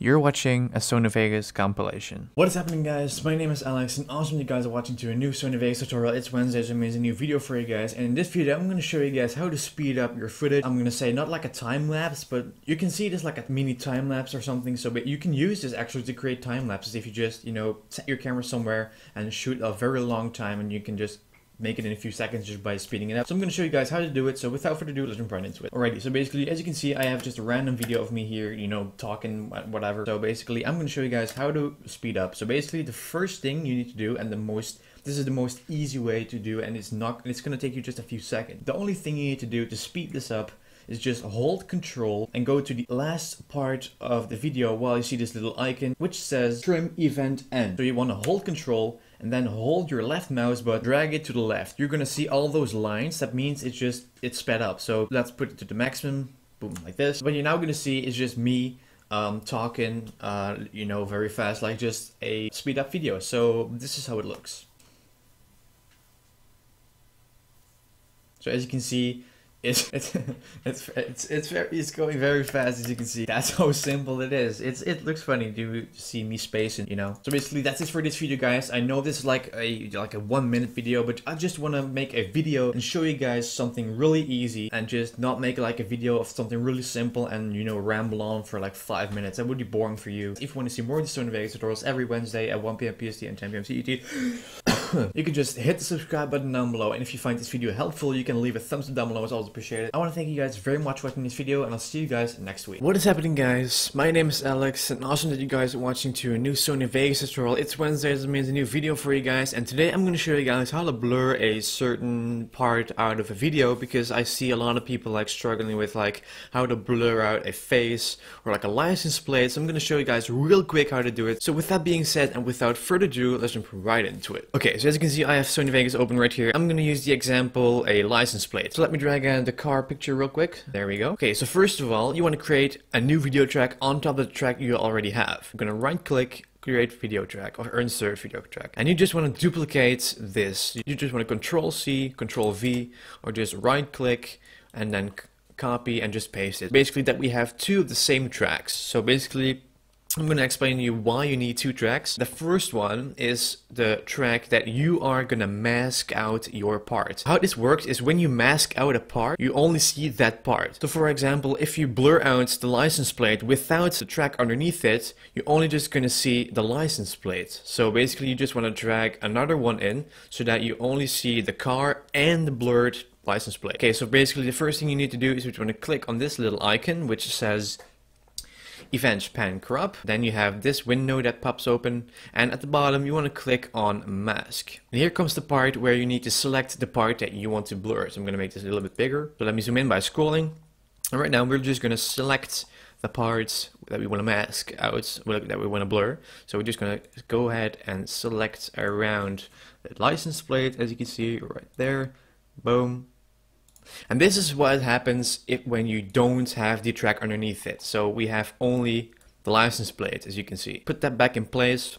You're watching a Sony Vegas compilation. What is happening guys? My name is Alex and awesome you guys are watching to a new Sony Vegas tutorial. It's Wednesday so means a new video for you guys and in this video I'm going to show you guys how to speed up your footage. I'm going to say not like a time lapse but you can see this like a mini time lapse or something so but you can use this actually to create time lapses if you just you know set your camera somewhere and shoot a very long time and you can just make it in a few seconds just by speeding it up. So I'm going to show you guys how to do it. So without further ado, let's jump right into it. Alrighty, so basically, as you can see, I have just a random video of me here, you know, talking, whatever. So basically, I'm going to show you guys how to speed up. So basically, the first thing you need to do, and the most, this is the most easy way to do, and it's not, it's going to take you just a few seconds. The only thing you need to do to speed this up is just hold control and go to the last part of the video while you see this little icon which says trim event end. So you want to hold control and then hold your left mouse button, drag it to the left. You're gonna see all those lines. That means it's just, it's sped up. So let's put it to the maximum, boom, like this. What you're now gonna see is just me um, talking, uh, you know, very fast, like just a speed up video. So this is how it looks. So as you can see, it's it's it's it's it's very it's going very fast as you can see. That's how simple it is. It's it looks funny to see me spacing, you know. So basically that's it for this video, guys. I know this is like a like a one minute video, but I just want to make a video and show you guys something really easy and just not make like a video of something really simple and you know ramble on for like five minutes. That would be boring for you. If you want to see more of the Vegas tutorials every Wednesday at 1 p.m. PST and 10 p.m. CET. you can just hit the subscribe button down below and if you find this video helpful you can leave a thumbs up down below it's always appreciated. I want to thank you guys very much for watching this video and I'll see you guys next week. What is happening guys? My name is Alex and awesome that you guys are watching to a new Sony Vegas tutorial. It's Wednesday, this means a new video for you guys and today I'm going to show you guys how to blur a certain part out of a video because I see a lot of people like struggling with like how to blur out a face or like a license plate so I'm going to show you guys real quick how to do it. So with that being said and without further ado let's jump right into it. Okay so as you can see I have Sony Vegas open right here. I'm gonna use the example a license plate. So let me drag in the car picture real quick. There we go. Okay, so first of all, you want to create a new video track on top of the track you already have. I'm gonna right click create video track or insert video track and you just want to duplicate this you just want to control C control V or just right click and then copy and just paste it basically that we have two of the same tracks so basically I'm going to explain to you why you need two tracks. The first one is the track that you are going to mask out your part. How this works is when you mask out a part, you only see that part. So for example, if you blur out the license plate without the track underneath it, you're only just going to see the license plate. So basically you just want to drag another one in so that you only see the car and the blurred license plate. Okay, so basically the first thing you need to do is you want to click on this little icon which says event pan crop. Then you have this window that pops open and at the bottom you want to click on mask. And here comes the part where you need to select the part that you want to blur. So I'm going to make this a little bit bigger. So let me zoom in by scrolling. And right now we're just going to select the parts that we want to mask out, that we want to blur. So we're just going to go ahead and select around the license plate as you can see right there. Boom, and this is what happens if when you don't have the track underneath it. So we have only the license plate, as you can see. Put that back in place.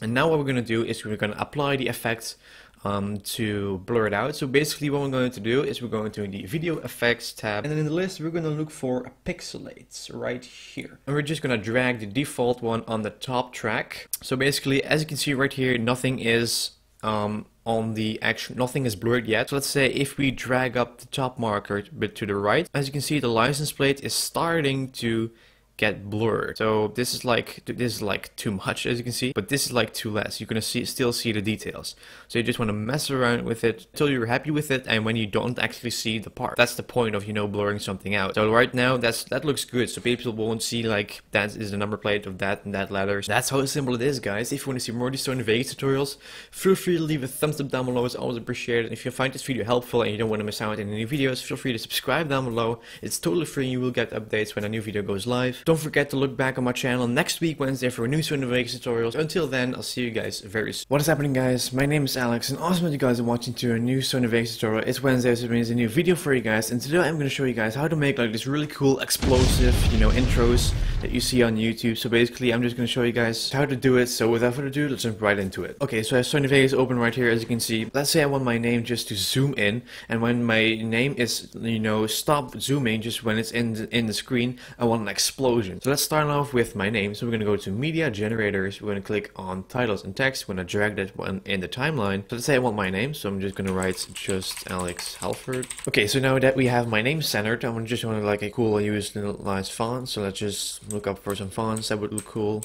And now what we're going to do is we're going to apply the effects um, to blur it out. So basically what we're going to do is we're going to the video effects tab and then in the list we're going to look for pixelates right here. And we're just going to drag the default one on the top track. So basically as you can see right here nothing is um, on the action. Nothing is blurred yet. So let's say if we drag up the top marker a bit to the right as you can see the license plate is starting to get blurred. So this is like this is like too much as you can see, but this is like too less. You're gonna see still see the details. So you just want to mess around with it till you're happy with it, and when you don't actually see the part, that's the point of you know blurring something out. So right now that's that looks good, so people won't see like that is the number plate of that and that letters. That's how simple it is, guys. If you want to see more of these Vegas tutorials, feel free to leave a thumbs up down below. It's always appreciated. And If you find this video helpful and you don't want to miss out on any new videos, feel free to subscribe down below. It's totally free. You will get updates when a new video goes live. Don't forget to look back on my channel next week Wednesday for a new Sony Vegas tutorials. Until then, I'll see you guys very soon. What is happening guys? My name is Alex and awesome that you guys are watching to a new Sony Vegas tutorial. It's Wednesday so it means a new video for you guys and today I'm going to show you guys how to make like this really cool explosive, you know, intros that you see on YouTube. So basically I'm just going to show you guys how to do it. So without further ado, let's jump right into it. Okay, so I have Sony Vegas open right here as you can see. Let's say I want my name just to zoom in and when my name is, you know, stop zooming just when it's in the, in the screen, I want an explosion explosion. So let's start off with my name. So we're going to go to media generators. We're going to click on titles and text. We're going to drag that one in the timeline. So let's say I want my name. So I'm just going to write just Alex Halford. Okay, so now that we have my name centered, I'm just going to like a cool use little nice font. So let's just look up for some fonts that would look cool.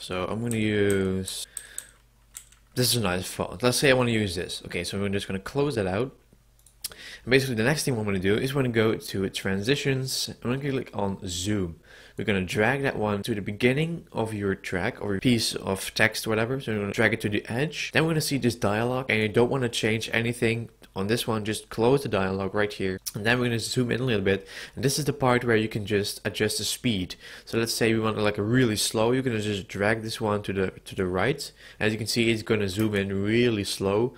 So I'm going to use this is a nice font. Let's say I want to use this. Okay, so we're just going to close that out. And basically the next thing I'm going to do is we're going to go to transitions. I'm going to click on zoom. We're going to drag that one to the beginning of your track or your piece of text whatever. So we're going to drag it to the edge. Then we're going to see this dialog and you don't want to change anything on this one, just close the dialog right here. And then we're going to zoom in a little bit. And this is the part where you can just adjust the speed. So let's say we want like a really slow, you're going to just drag this one to the to the right. As you can see, it's going to zoom in really slow.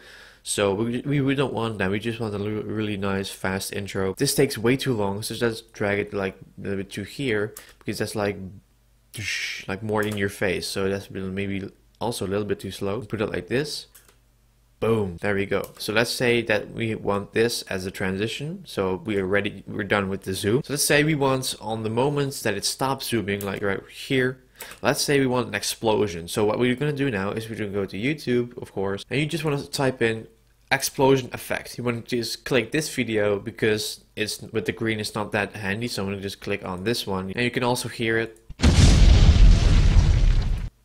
So we, we, we don't want that, we just want a really nice fast intro. This takes way too long, so just drag it like a little bit to here, because that's like, like more in your face. So that's maybe also a little bit too slow. Put it like this. Boom, there we go. So let's say that we want this as a transition. So we are ready, we're done with the zoom. So let's say we want on the moments that it stops zooming, like right here, let's say we want an explosion. So what we're going to do now is we're going to go to YouTube, of course, and you just want to type in explosion effect. You want to just click this video because it's with the green, it's not that handy. So I'm going to just click on this one and you can also hear it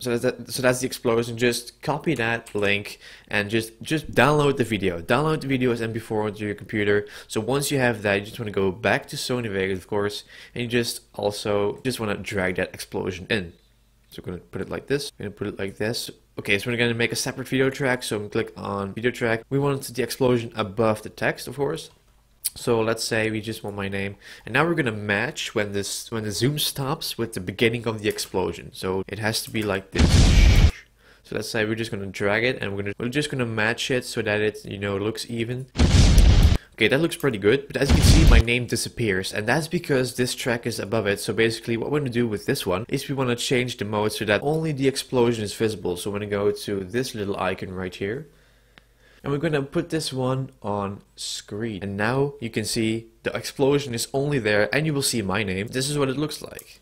so that's, so that's the explosion. Just copy that link and just just download the video. Download the video as MP4 onto your computer. So once you have that, you just want to go back to Sony Vegas, of course, and you just also just want to drag that explosion in. So we're going to put it like this. We're going to put it like this. Okay, so we're to make a separate video track. So I'm click on video track. We want the explosion above the text, of course. So let's say we just want my name and now we're gonna match when this when the zoom stops with the beginning of the explosion. So it has to be like this. So let's say we're just gonna drag it and we're gonna we're just gonna match it so that it you know looks even. Okay, that looks pretty good, but as you can see, my name disappears, and that's because this track is above it. So basically, what we're to do with this one is we want to change the mode so that only the explosion is visible. So I'm to go to this little icon right here, and we're gonna put this one on screen and now you can see the explosion is only there and you will see my name this is what it looks like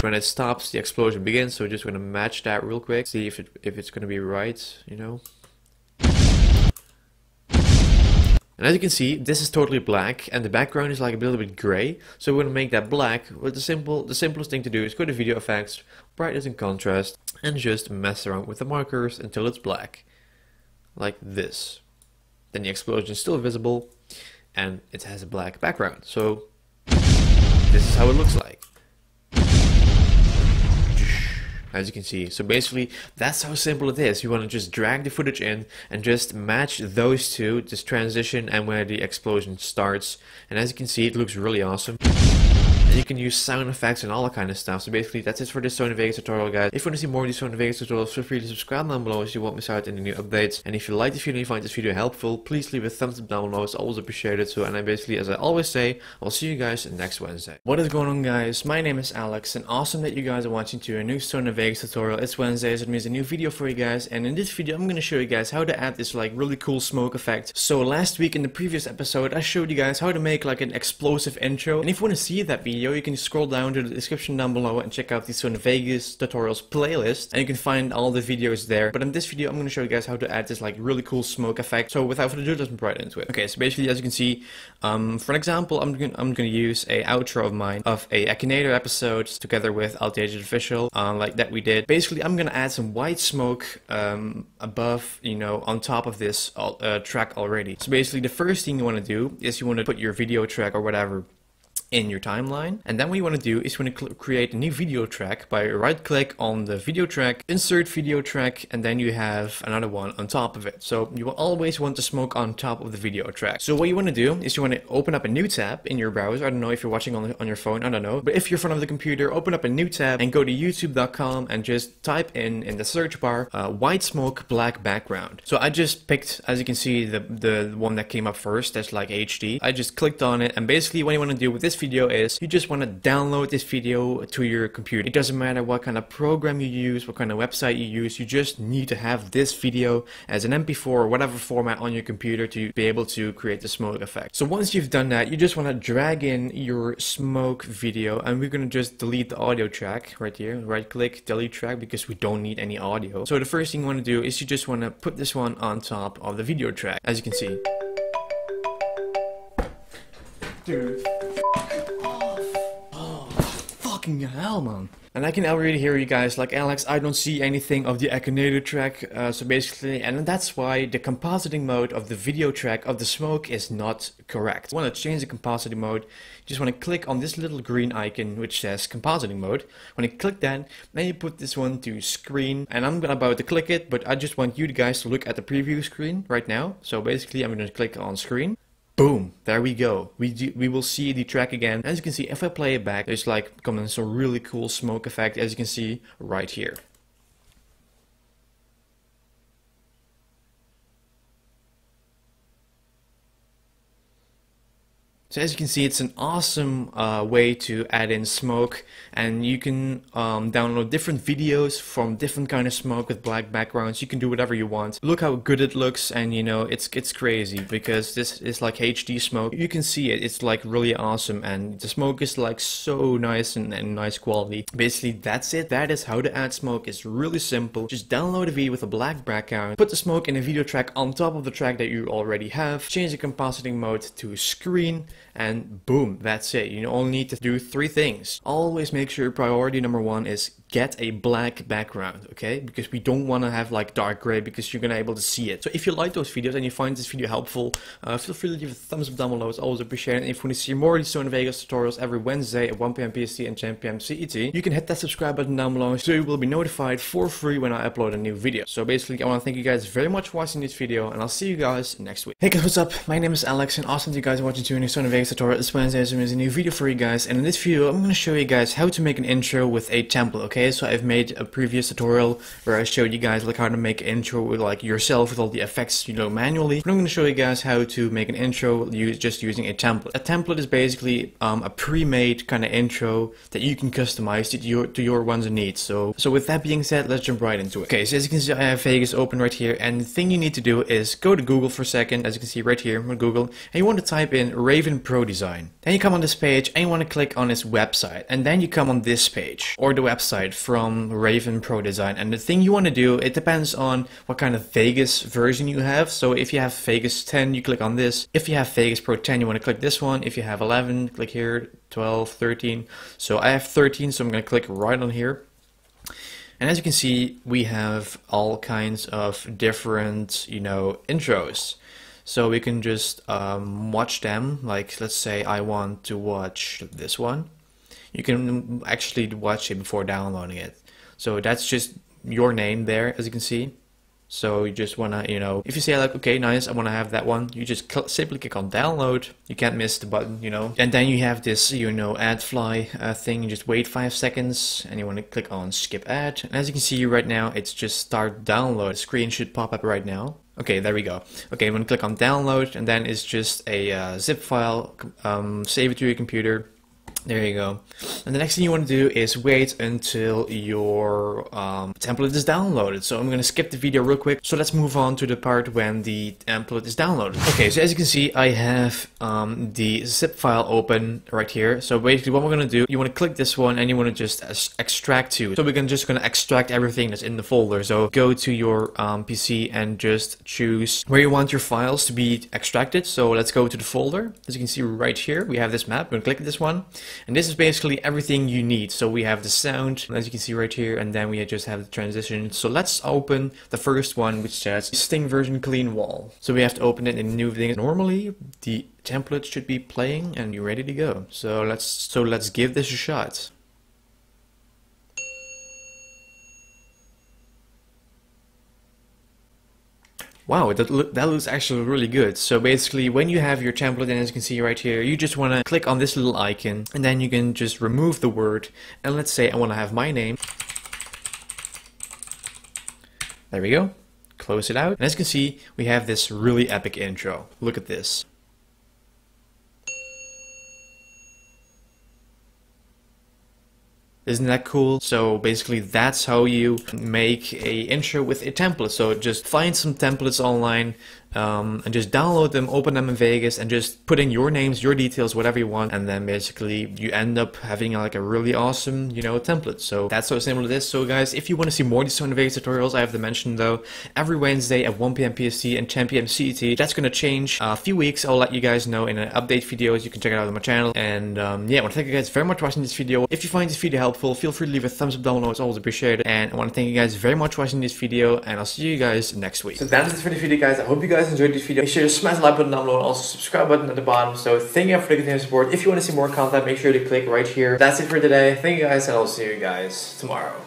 when it stops the explosion begins so we're just gonna match that real quick see if it if it's gonna be right you know and as you can see, this is totally black and the background is like a little bit gray. So we're gonna make that black. But the simple, the simplest thing to do is go to video effects, brightness and contrast, and just mess around with the markers until it's black. Like this. Then the explosion is still visible and it has a black background. So this is how it looks like as you can see. So basically, that's how simple it is. You want to just drag the footage in and just match those two, this transition and where the explosion starts. And as you can see, it looks really awesome. You can use sound effects and all that kind of stuff. So basically that's it for this Sony Vegas tutorial guys. If you want to see more of these Sony Vegas tutorials, feel free to subscribe down below so you won't miss out any new updates. And if you like this video and you find this video helpful, please leave a thumbs up down below. It's always appreciated. So and I basically, as I always say, I'll see you guys next Wednesday. What is going on guys? My name is Alex and awesome that you guys are watching to a new Sony Vegas tutorial. It's Wednesday, so it means a new video for you guys. And in this video, I'm going to show you guys how to add this like really cool smoke effect. So last week in the previous episode, I showed you guys how to make like an explosive intro. And if you want to see that video, you can scroll down to the description down below and check out the Sony Vegas tutorials playlist and you can find all the videos there. But in this video I'm going to show you guys how to add this like really cool smoke effect. So without further ado let's jump right into it. Okay so basically as you can see um, for an example I'm going I'm going to use a outro of mine of a Akinator episode together with Altiated Official uh, like that we did. Basically I'm going to add some white smoke um, above you know on top of this uh, track already. So basically the first thing you want to do is you want to put your video track or whatever in your timeline. And then what you want to do is you want to create a new video track by right click on the video track, insert video track, and then you have another one on top of it. So you will always want to smoke on top of the video track. So what you want to do is you want to open up a new tab in your browser. I don't know if you're watching on, on your phone, I don't know. But if you're in front of the computer, open up a new tab and go to youtube.com and just type in in the search bar, uh, white smoke black background. So I just picked, as you can see, the, the one that came up first, that's like HD. I just clicked on it and basically what you want to do with this video is you just want to download this video to your computer. It doesn't matter what kind of program you use, what kind of website you use, you just need to have this video as an MP4 or whatever format on your computer to be able to create the smoke effect. So once you've done that, you just want to drag in your smoke video and we're going to just delete the audio track right here. Right click, delete track because we don't need any audio. So the first thing you want to do is you just want to put this one on top of the video track, as you can see. Dude. Oh, fucking hell, man. And I can already hear you guys like, Alex, I don't see anything of the Akinator track. Uh, so basically, and that's why the compositing mode of the video track of the smoke is not correct. Want to change the compositing mode, you just want to click on this little green icon which says compositing mode. When you click that, then you put this one to screen. And I'm about to click it, but I just want you guys to look at the preview screen right now. So basically, I'm going to click on screen. Boom, there we go. We do, we will see the track again. As you can see, if I play it back, there's like coming some really cool smoke effect as you can see right here. So as you can see, it's an awesome uh, way to add in smoke and you can um, download different videos from different kind of smoke with black backgrounds. You can do whatever you want. Look how good it looks and you know, it's, it's crazy because this is like HD smoke. You can see it, it's like really awesome and the smoke is like so nice and, and nice quality. Basically, that's it. That is how to add smoke. It's really simple. Just download a video with a black background, put the smoke in a video track on top of the track that you already have, change the compositing mode to screen, and boom, that's it. You only need to do three things. Always make sure priority number one is get a black background, okay? Because we don't want to have like dark gray because you're gonna be able to see it. So if you like those videos and you find this video helpful, uh, feel free to give a thumbs up down below. It's always appreciated. And if you want to see more of these Sony Vegas tutorials every Wednesday at 1pm PST and 10pm CET, you can hit that subscribe button down below so you will be notified for free when I upload a new video. So basically, I want to thank you guys very much for watching this video and I'll see you guys next week. Hey guys, what's up? My name is Alex and awesome that you guys are watching to new Sony Vegas tutorial. This Wednesday is a new video for you guys and in this video, I'm going to show you guys how to make an intro with a template, okay? So I've made a previous tutorial where I showed you guys like how to make intro with like yourself with all the effects you know manually. But I'm going to show you guys how to make an intro use, just using a template. A template is basically um, a pre-made kind of intro that you can customize to your to your one's needs. So so with that being said, let's jump right into it. Okay, so as you can see, I have Vegas open right here, and the thing you need to do is go to Google for a second, as you can see right here on Google, and you want to type in Raven Pro Design. Then you come on this page and you want to click on its website, and then you come on this page or the website from Raven Pro Design. And the thing you want to do, it depends on what kind of Vegas version you have. So if you have Vegas 10, you click on this. If you have Vegas Pro 10, you want to click this one. If you have 11, click here, 12, 13. So I have 13, so I'm going to click right on here. And as you can see, we have all kinds of different, you know, intros. So we can just um, watch them. Like, let's say I want to watch this one. You can actually watch it before downloading it. So that's just your name there, as you can see. So you just wanna, you know, if you say like, okay, nice, I wanna have that one, you just cl simply click on download. You can't miss the button, you know. And then you have this, you know, ad fly uh, thing. You just wait five seconds, and you wanna click on skip ad. And as you can see right now, it's just start download. The screen should pop up right now. Okay, there we go. Okay, I'm gonna click on download, and then it's just a uh, zip file. Um, save it to your computer there you go. And the next thing you want to do is wait until your um, template is downloaded. So I'm going to skip the video real quick. So let's move on to the part when the template is downloaded. Okay, so as you can see, I have um, the zip file open right here. So basically what we're going to do, you want to click this one and you want to just extract to. So we're just going to extract everything that's in the folder. So go to your um, PC and just choose where you want your files to be extracted. So let's go to the folder. As you can see right here, we have this map. We're going to click this one. And this is basically everything you need. So we have the sound, as you can see right here, and then we just have the transition. So let's open the first one, which says Sting version clean wall. So we have to open it in new thing. Normally, the template should be playing and you're ready to go. So let's so let's give this a shot. Wow, that, look, that looks actually really good. So basically, when you have your template, and as you can see right here, you just want to click on this little icon, and then you can just remove the word. And let's say I want to have my name. There we go. Close it out. And as you can see, we have this really epic intro. Look at this. Isn't that cool? So basically that's how you make a intro with a template. So just find some templates online, um, and just download them, open them in Vegas, and just put in your names, your details, whatever you want, and then basically you end up having like a really awesome, you know, template. So that's how simple it is. So guys, if you want to see more of these Vegas tutorials, I have to mention though, every Wednesday at 1 p.m. PST and 10 p.m. CET. That's gonna change a few weeks. I'll let you guys know in an update videos. You can check it out on my channel. And um, yeah, I want to thank you guys very much for watching this video. If you find this video helpful, feel free to leave a thumbs up down below. It's always appreciated. And I want to thank you guys very much for watching this video, and I'll see you guys next week. So that's it for the video, guys. I hope you guys enjoyed this video. Make sure to smash the like button down below and also subscribe button at the bottom. So thank you for the continued support. If you want to see more content, make sure to click right here. That's it for today. Thank you guys, and I'll see you guys tomorrow.